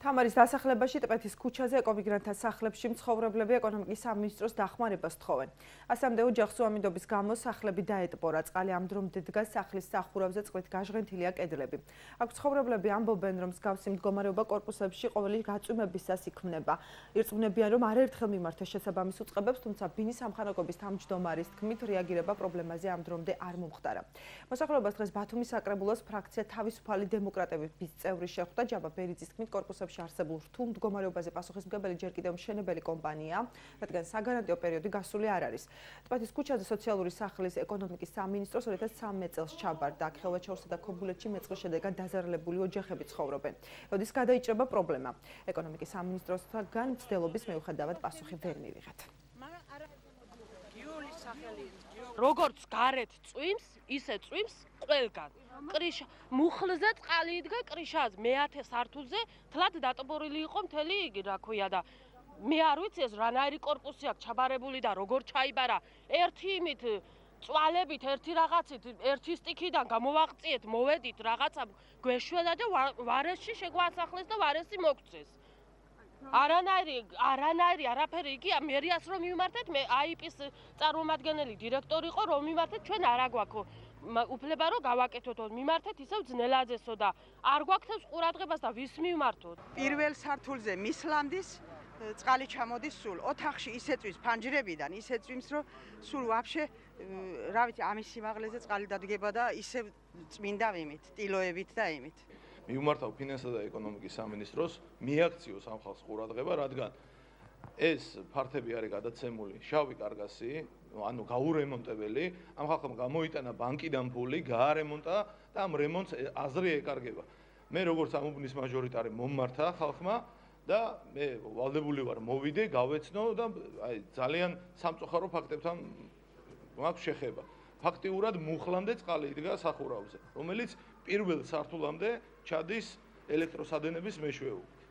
თამარის დასახლებაში ტყეთის ქუჩაზე ეკომიგრანტთა სახლებში მცხოვრებლები ეკონომიკის სამინისტროს დახმარებას თხოვენ. ასამდე ოჯახს უამინდობის გამო სახლები დაეტბორა. წყალი ამ დრომდე დგას სახლის სახურავზე წყლით გაჟღენთილია კედლები. აქ მცხოვრებლები ამბობენ, რომ მსგავსი მდგომარეობა კორპუსებში ყოველი გაწვიმებისას იქმნება. ირწმუნებიან, რომ არაერთხელ მიმართეს შესაბამის უწყებებს, თუმცა ბინის სამხანაგობის თავმჯდომარის თქმით, რეაგირება პრობლემაზე ამ დრომდე არ მომხდარა. მოსახლეობას დღეს ბათუმის საკრებულოს ფრაქცია თავისუფალი დემოკრატების წევრი შეხვდა ჯაბა ბერიძის თქმით, კორპუსებში ქვეყნებში არსებულ რთულ მდგომარეობაზე პასუხისმგებელი ჯერ კიდევ მშენებელი კომპანია, რადგან საგარანტიო პერიოდი გასული არ არის. ტბეთის ქუჩაზე სოციალური სახლის ეკონომიკის სამინისტროს 2013 წელს ჩაბარდა ხელვაჩაურსა და ქობულეთში მეწყვის შედეგად დაზარალებული ოჯახები ცხოვრობენ. როდის გადაიჭრება პრობლემა? ეკონომიკის სამინისტროსთან მცდელობის მიუხედავად პასუხი ვერ მივიღეთ. როგორც გარეთ წვიმს, ისე წვიმს ყველგან. კრიშა მუხლზე წყალი იდგა კრიშას მეათე სართულზე თლად დატბორილი იყო მთელი იგი რა ქვია და მე არ ვიცი ეს რანაირი корпуსი აქვს ჩაბარებული და როგორ ჩაიბარა ერთი იმით წვალებით ერთი რაღაცით ერთი სტიქიდან გამოვაღწიეთ მოვედით რაღაცა გვეშველა და ვარესში შეგვასახლეს და ვარესი მოგწეს არანაირი არანაირი არაფერი იგი მერიას რომ მიმართეთ მე აიპის წარმომადგენელი დირექტორი იყო რომ მიმართეთ ჩვენ არა გვაქვს უფლება რომ გავაკეთოთ მიმართეთ ისევ ძნელაძესო და არ გვაქვს ყურადღებას და ვის მიმართოთ? პირველ სართულზე მისლამდის წყალი ჩამოდის სულ. ოთახში ისე წვის ფანჯრებიდან ისე წვიმს რომ სულ ვაფშე რა ვიცი ამის სიმაღლეზე წყალი დადგება და ისე წმინდა ვიმით ტილოებით და იმით მიუმართავ ფინანსთა და ეკონომიკის სამინისტროს მიაქციო სამხალხო ყურადღება რადგან ეს ფართები არის გადაცემული შავი კარგასი, ანუ გაურემონტებელი, ამ ხალხმა გამოიტანა ბანკიდან ფული, გაარემონტა და ამ რემონტს აზრი ეკარგება. მე როგორც ამუბნის მაჟორიტარი მომმართა ხალხმა და მე ვალდებული ვარ მოვიდე, გავეცნო და აი ძალიან სამწუხარო ფაქტებთან მაქვს შეხება. ფაქტიურად მუხლამდე წყალი იდგა სახურავზე, რომელიც პირველ სართულამდე ჩადის ელექტროსადენების მეშვეობით.